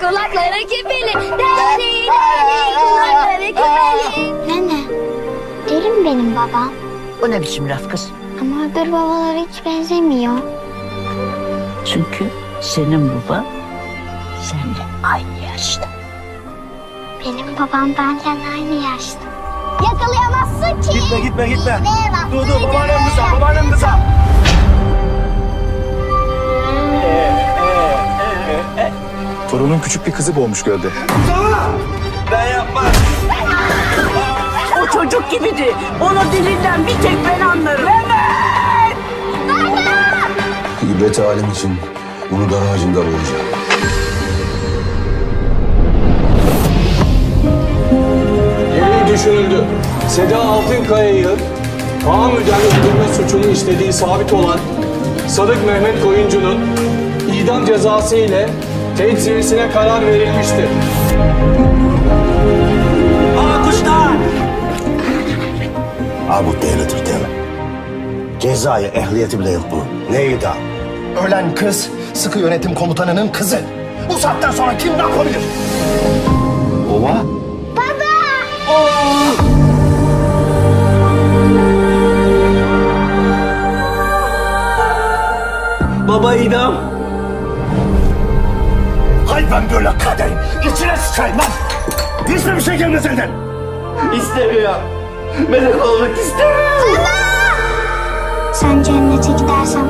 kulakları küpeli. Deli deli kulakları küpeli. Nene, deli mi benim babam? O ne biçim laf kız? Ama öbür babalara hiç benzemiyor. Çünkü senin baba seninle aynı yaşta. Benim babam benden aynı yaşta. Yakalayamazsın ki. Gitme gitme gitme. Dur dur babaannem kıza babaannem Torunun küçük bir kızı boğmuş gölde. Ben yapmam. O çocuk gibiydi. Onun dilinden bir tek ben anlarım. İbret alem için bunu dar ağacında boğacağım. Gereği düşünüldü. Seda Altınkaya'yı tahammüden öldürme suçunu işlediği sabit olan Sadık Mehmet Koyuncu'nun idam cezası ile tecziyesine karar verilmiştir. Aa kuşlar. Ha bu değildir değil mi? Cezaya ehliyeti bile yok bu. Neydi ha? Ölen kız sıkı yönetim komutanının kızı. Bu saatten sonra kim ne yapabilir? Ova? Baba idam. Ben böyle kadeyim. İçine sıçayım lan. Hiçbir bir şey gelmez elden. İstemiyorum. Melek olmak istemiyorum. Sen cennete gidersen